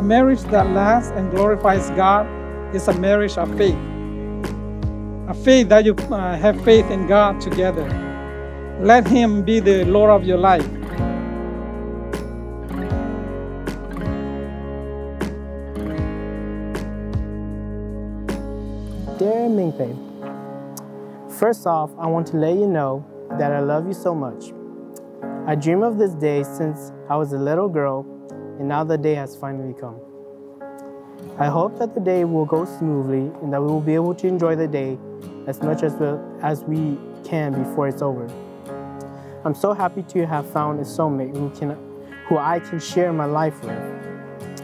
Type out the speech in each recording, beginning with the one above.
A marriage that lasts and glorifies God is a marriage of faith. A faith that you uh, have faith in God together. Let Him be the Lord of your life. Dear Meejpem, first off, I want to let you know that I love you so much. I dream of this day since I was a little girl, and now the day has finally come. I hope that the day will go smoothly and that we will be able to enjoy the day as much as, we, as we can before it's over. I'm so happy to have found a soulmate who, can, who I can share my life with.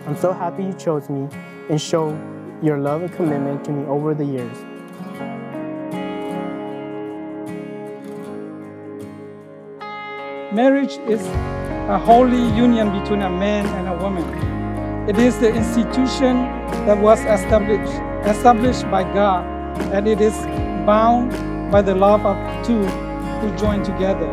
I'm so happy you chose me and show your love and commitment to me over the years. Marriage is a holy union between a man and a woman. It is the institution that was established, established by God, and it is bound by the love of two who join together.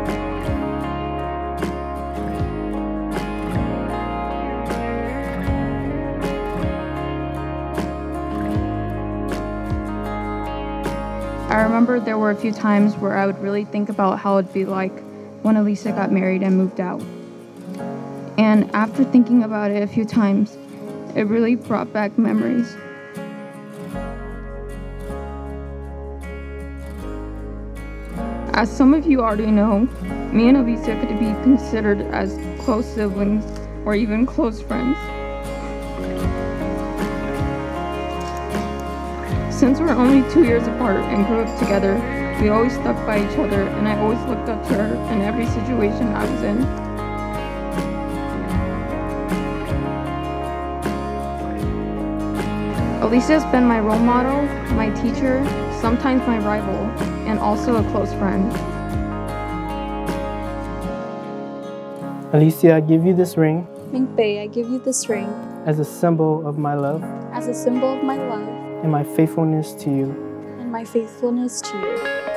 I remember there were a few times where I would really think about how it'd be like when Alicia got married and moved out. And after thinking about it a few times, it really brought back memories. As some of you already know, me and Alicia could be considered as close siblings or even close friends. Since we're only two years apart and grew up together, we always stuck by each other and I always looked up to her in every situation I was in. Alicia has been my role model, my teacher, sometimes my rival, and also a close friend. Alicia, I give you this ring Meejpem, I give you this ring as a symbol of my love as a symbol of my love and my faithfulness to you. and my faithfulness to you.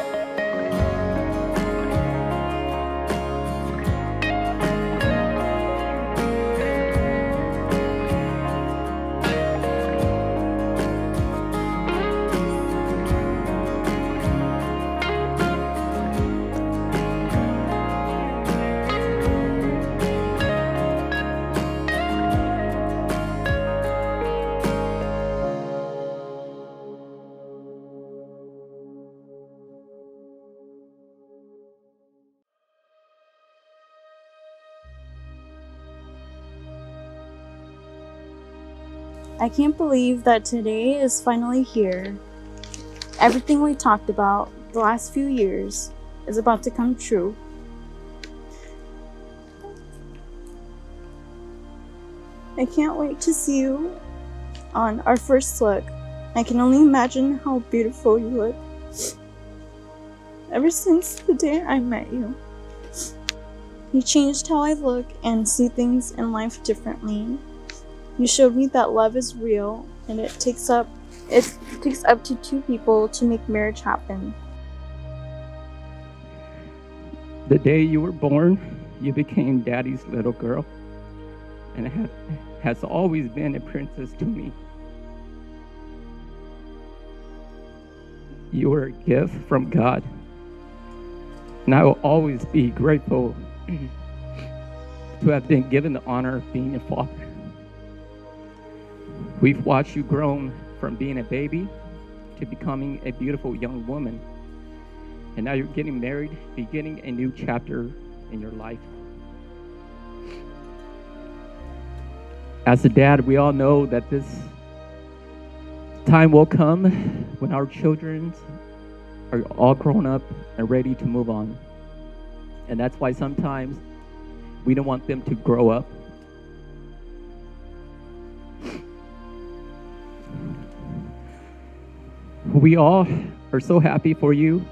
I can't believe that today is finally here. Everything we talked about the last few years is about to come true. I can't wait to see you on our first look. I can only imagine how beautiful you look. Ever since the day I met you, you changed how I look and see things in life differently. You showed me that love is real and it takes up it takes up to two people to make marriage happen. The day you were born, you became daddy's little girl and ha- has always been a princess to me. You were a gift from God, and I will always be grateful to have been given the honor of being a father. We've watched you grow from being a baby to becoming a beautiful young woman. And now you're getting married, beginning a new chapter in your life. As a dad, we all know that this time will come when our children are all grown up and ready to move on. And that's why sometimes we don't want them to grow up we all are so happy for you,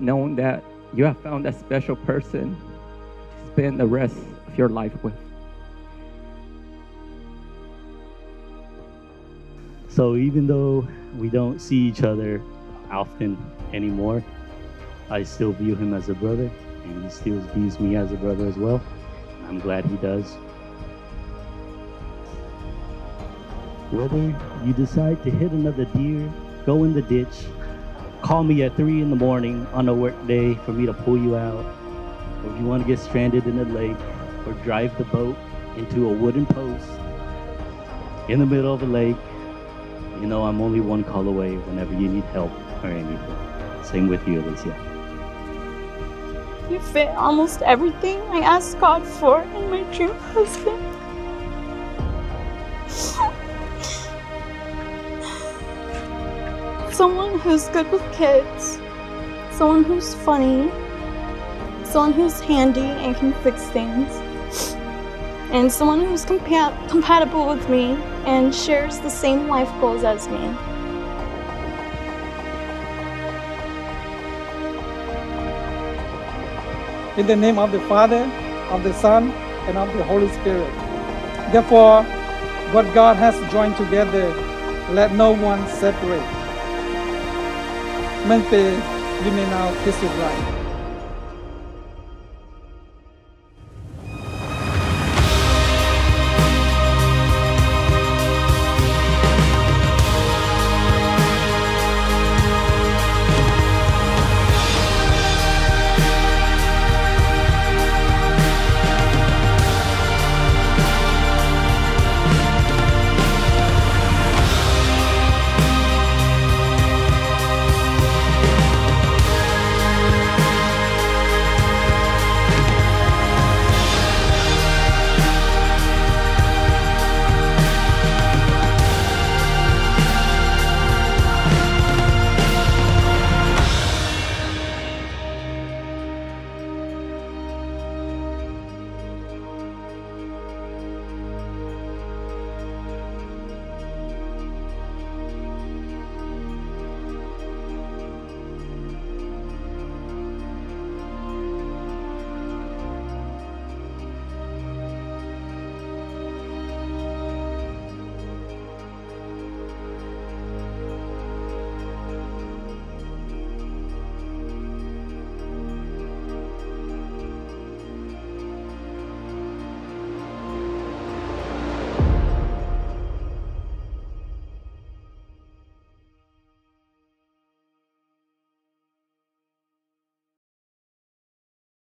knowing that you have found that special person to spend the rest of your life with. So even though we don't see each other often anymore, I still view him as a brother, and he still views me as a brother as well. I'm glad he does. Whether you decide to hit another deer, go in the ditch, call me at 3 in the morning on a work day for me to pull you out, or if you want to get stranded in a lake, or drive the boat into a wooden post in the middle of a lake, you know I'm only one call away whenever you need help or anything. Same with you, Alicia. You fit almost everything I asked God for in my dream husband. Someone who's good with kids, someone who's funny, someone who's handy and can fix things, and someone who's compa- compatible with me and shares the same life goals as me. In the name of the Father, of the Son, and of the Holy Spirit. Therefore, what God has joined together, let no one separate. Meejpem, you may now kiss your bride.